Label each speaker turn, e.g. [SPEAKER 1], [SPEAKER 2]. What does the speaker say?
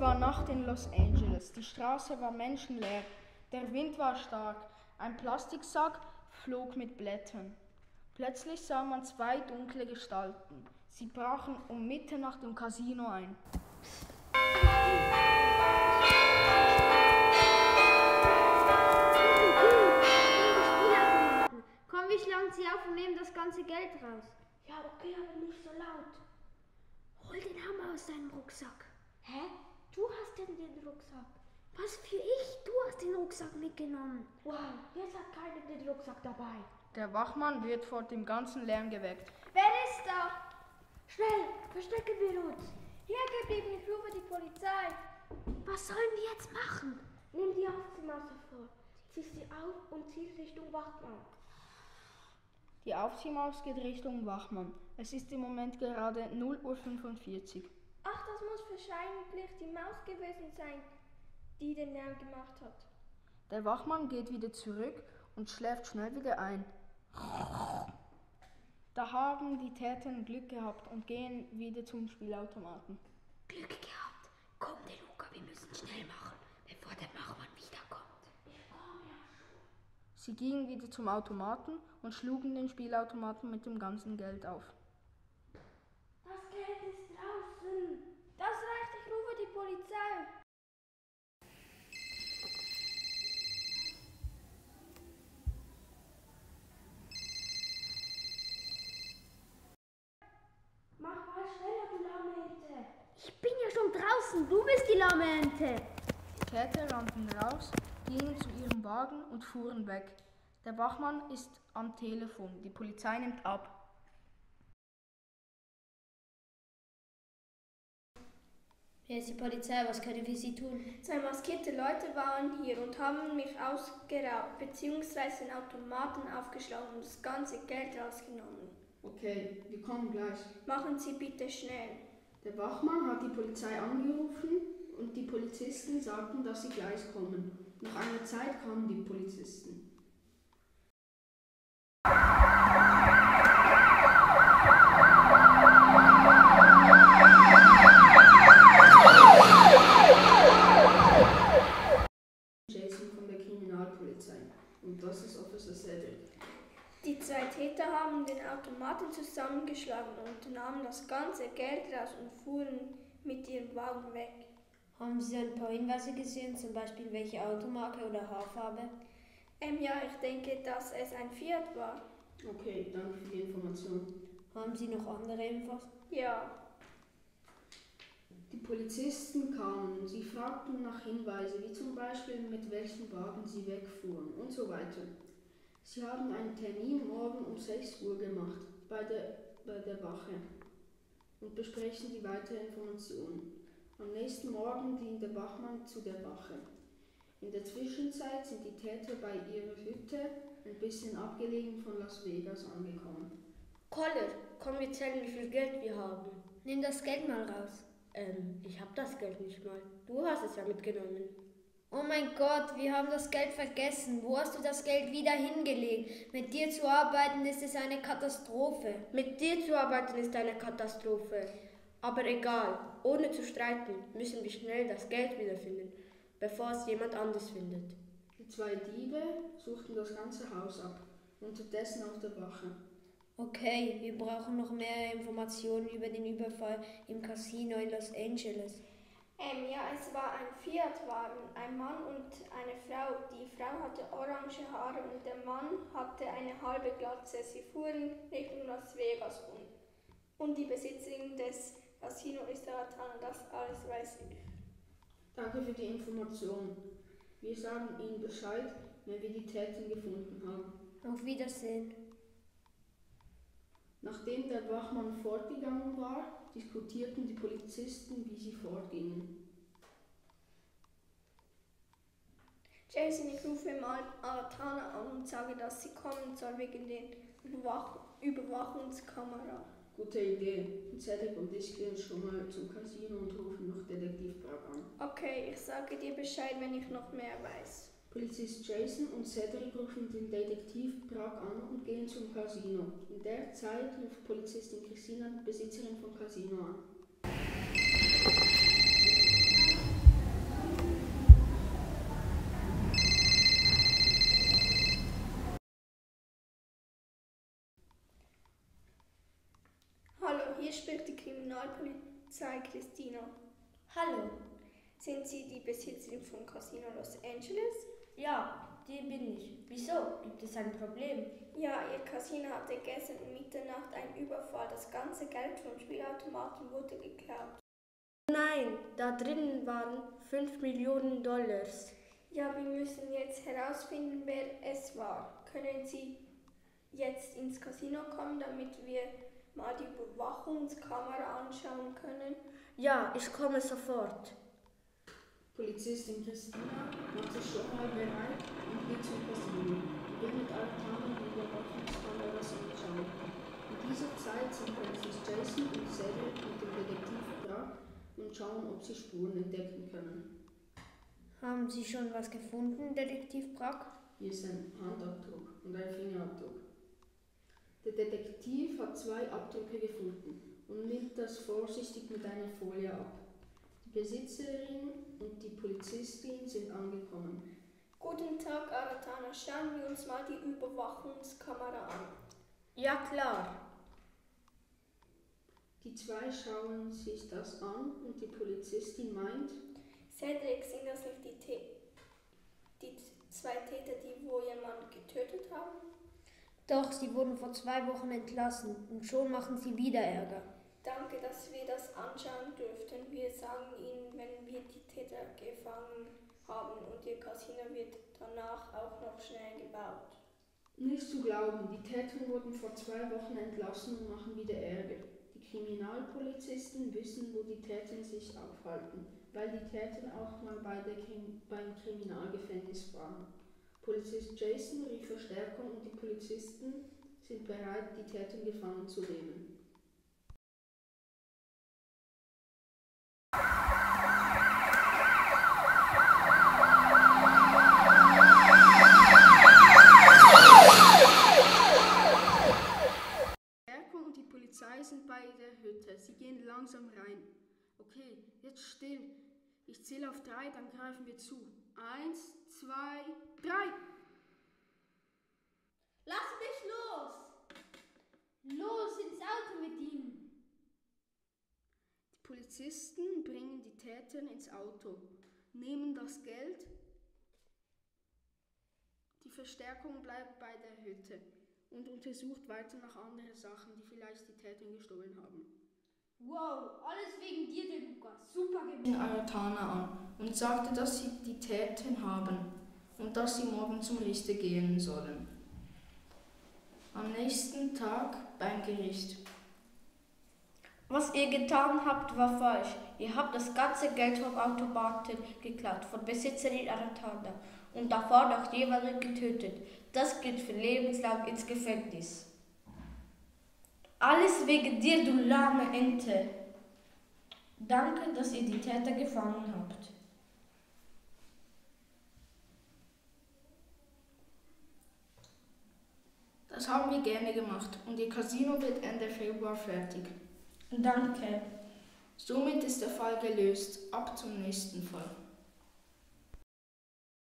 [SPEAKER 1] Nacht in Los Angeles. Die Straße war menschenleer. Der Wind war stark. Ein Plastiksack flog mit Blättern. Plötzlich sah man zwei dunkle Gestalten. Sie brachen um Mitternacht im Casino ein.
[SPEAKER 2] Komm, wir schlagen sie auf und nehmen das ganze Geld raus.
[SPEAKER 3] Ja, okay, aber nicht so laut.
[SPEAKER 2] Hol den Hammer aus deinem Rucksack.
[SPEAKER 3] Hä? Du hast denn den Rucksack?
[SPEAKER 2] Was für ich? Du hast den Rucksack mitgenommen.
[SPEAKER 3] Wow, jetzt hat keiner den Rucksack dabei.
[SPEAKER 1] Der Wachmann wird vor dem ganzen Lärm geweckt.
[SPEAKER 2] Wer ist da?
[SPEAKER 3] Schnell, verstecken wir uns.
[SPEAKER 2] Hier geblieben, ich rufe die Polizei. Was sollen wir jetzt machen?
[SPEAKER 3] Nimm die Aufziehmasse vor. Zieh sie auf und zieh Richtung Wachmann.
[SPEAKER 1] Die Aufziehmaus geht Richtung Wachmann. Es ist im Moment gerade 0.45 Uhr.
[SPEAKER 2] Das muss wahrscheinlich die Maus gewesen sein, die den Lärm gemacht hat.
[SPEAKER 1] Der Wachmann geht wieder zurück und schläft schnell wieder ein. Da haben die Täter Glück gehabt und gehen wieder zum Spielautomaten.
[SPEAKER 2] Glück gehabt. Komm, De Luca, wir müssen schnell machen, bevor der Wachmann wiederkommt.
[SPEAKER 1] Sie gingen wieder zum Automaten und schlugen den Spielautomaten mit dem ganzen Geld auf.
[SPEAKER 3] Das Geld ist draußen.
[SPEAKER 2] Das reicht, ich rufe die Polizei.
[SPEAKER 3] Mach mal schneller, du Ente.
[SPEAKER 2] Ich bin ja schon draußen, du bist die Ente.
[SPEAKER 1] Die Täter rannten raus, gingen zu ihrem Wagen und fuhren weg. Der Wachmann ist am Telefon. Die Polizei nimmt ab.
[SPEAKER 4] Hier ist die Polizei, was können wir Sie tun?
[SPEAKER 2] Zwei maskierte Leute waren hier und haben mich ausgeraubt, beziehungsweise den Automaten aufgeschlagen und das ganze Geld rausgenommen.
[SPEAKER 1] Okay, wir kommen gleich.
[SPEAKER 2] Machen Sie bitte schnell.
[SPEAKER 1] Der Wachmann hat die Polizei angerufen und die Polizisten sagten, dass sie gleich kommen. Nach einer Zeit kamen die Polizisten. Jason von der Kriminalpolizei. Und das ist Officer Cedric.
[SPEAKER 2] Die zwei Täter haben den Automaten zusammengeschlagen und nahmen das ganze Geld raus und fuhren mit ihrem Wagen weg.
[SPEAKER 4] Haben Sie ein paar Hinweise gesehen, zum Beispiel welche Automarke oder Haarfarbe?
[SPEAKER 2] Ähm, ja, ich denke, dass es ein Fiat war.
[SPEAKER 1] Okay, danke für die Information.
[SPEAKER 4] Haben Sie noch andere Infos?
[SPEAKER 2] Ja,
[SPEAKER 1] Die Polizisten kamen, sie fragten nach Hinweise, wie zum Beispiel mit welchem Wagen sie wegfuhren und so weiter. Sie haben einen Termin morgen um 6 Uhr gemacht bei der, bei der Wache und besprechen die weiteren Informationen. Am nächsten Morgen dient der Wachmann zu der Wache. In der Zwischenzeit sind die Täter bei ihrer Hütte ein bisschen abgelegen von Las Vegas angekommen.
[SPEAKER 5] Koller, komm, wir zählen, wie viel Geld wir haben.
[SPEAKER 4] Nimm das Geld mal raus.
[SPEAKER 5] Ähm, ich hab das Geld nicht mal. Du hast es ja mitgenommen.
[SPEAKER 4] Oh mein Gott, wir haben das Geld vergessen. Wo hast du das Geld wieder hingelegt? Mit dir zu arbeiten ist es eine Katastrophe.
[SPEAKER 5] Mit dir zu arbeiten ist eine Katastrophe. Aber egal, ohne zu streiten, müssen wir schnell das Geld wiederfinden, bevor es jemand anders findet.
[SPEAKER 1] Die zwei Diebe suchten das ganze Haus ab, unterdessen auf der Wache.
[SPEAKER 4] Okay, wir brauchen noch mehr Informationen über den Überfall im Casino in Los Angeles.
[SPEAKER 2] ähm, ja, es war ein Fiat-Wagen, ein Mann und eine Frau. Die Frau hatte orange Haare und der Mann hatte eine halbe Glatze. Sie fuhren Richtung Las Vegas und, und die Besitzerin des Casino ist Ratana, das alles weiß ich.
[SPEAKER 1] Danke für die Information. Wir sagen Ihnen Bescheid, wenn wir die Täter gefunden haben.
[SPEAKER 4] Auf Wiedersehen.
[SPEAKER 1] Nachdem der Wachmann fortgegangen war, diskutierten die Polizisten, wie sie fortgingen.
[SPEAKER 2] Jason, ich rufe mal Aratana an und sage, dass sie kommen soll wegen der Überwach Überwachungskamera.
[SPEAKER 1] Gute Idee. Cedric und ich gehen schon mal zum Casino und rufen noch Detektiv Brack an.
[SPEAKER 2] Okay, ich sage dir Bescheid, wenn ich noch mehr weiß.
[SPEAKER 1] Polizist Jason und Cedric rufen den Detektiv Prag an und gehen zum Casino. In der Zeit ruft Polizistin Christina, die Besitzerin vom Casino, an.
[SPEAKER 2] Hallo, hier spricht die Kriminalpolizei Christina.
[SPEAKER 5] Hallo.
[SPEAKER 2] Sind Sie die Besitzerin vom Casino Los Angeles?
[SPEAKER 5] Ja, die bin ich. Wieso? Gibt es ein Problem?
[SPEAKER 2] Ja, Ihr Casino hatte gestern um Mitternacht einen Überfall. Das ganze Geld vom Spielautomaten wurde geklaut.
[SPEAKER 5] Nein, da drinnen waren 5 Millionen Dollars.
[SPEAKER 2] Ja, wir müssen jetzt herausfinden, wer es war. Können Sie jetzt ins Casino kommen, damit wir mal die Überwachungskamera anschauen können?
[SPEAKER 5] Ja, ich komme sofort.
[SPEAKER 1] Polizistin Christina macht sich schon mal bereit und geht zum Casino. Will mit Altanen die Überwachungskameras anschauen. In dieser Zeit sind plötzlich Jason und Cedric mit dem Detektiv Brack und schauen, ob sie Spuren entdecken können.
[SPEAKER 4] Haben Sie schon was gefunden, Detektiv Brack?
[SPEAKER 1] Hier ist ein Handabdruck und ein Fingerabdruck. Der Detektiv hat zwei Abdrücke gefunden und nimmt das vorsichtig mit einer Folie ab. Die Besitzerin und die Polizistin sind angekommen.
[SPEAKER 2] Guten Tag, Aratana. Schauen wir uns mal die Überwachungskamera an.
[SPEAKER 5] Ja, klar.
[SPEAKER 1] Die zwei schauen sich das an und die Polizistin meint,
[SPEAKER 2] Cedric, sind das nicht die, Tä die zwei Täter, die wo jemanden getötet haben?
[SPEAKER 4] Doch, sie wurden vor zwei Wochen entlassen und schon machen sie wieder Ärger.
[SPEAKER 2] Danke, dass wir das anschauen dürften. Wir sagen Ihnen, wenn wir die Täter gefangen haben und Ihr Casino wird danach auch noch schnell gebaut.
[SPEAKER 1] nicht zu glauben, die Täter wurden vor zwei Wochen entlassen und machen wieder Ärger. Die Kriminalpolizisten wissen, wo die Täter sich aufhalten, weil die Täter auch mal bei der Krim beim Kriminalgefängnis waren. Polizist Jason rief Verstärkung und die Polizisten sind bereit, die Täter gefangen zu nehmen. Verstärkung und die Polizei sind bei der Hütte. Sie gehen langsam rein. Okay, jetzt still. Ich zähle auf drei, dann greifen wir zu. Eins, zwei, drei.
[SPEAKER 4] Lass mich los! Los ins Auto mit ihm!
[SPEAKER 1] Die Polizisten bringen die Täter ins Auto, nehmen das Geld. Die Verstärkung bleibt bei der Hütte und untersucht weiter nach anderen Sachen, die vielleicht die Täter gestohlen haben.
[SPEAKER 4] Wow, alles wegen dir, der Lukas. Super gemacht.
[SPEAKER 6] Ayatana an und sagte, dass sie die Täten haben und dass sie morgen zum Richter gehen sollen. Am nächsten Tag beim Gericht.
[SPEAKER 5] Was ihr getan habt, war falsch. Ihr habt das ganze Geld vom Automaten geklaut, von Besitzerin Aratana und davor noch jemanden getötet. Das geht für lebenslang ins Gefängnis. Alles wegen dir, du lahme Ente. Danke, dass ihr die Täter gefangen habt.
[SPEAKER 6] Das haben wir gerne gemacht und ihr Casino wird Ende Februar fertig.
[SPEAKER 5] Danke.
[SPEAKER 6] Somit ist der Fall gelöst. Ab zum nächsten Fall.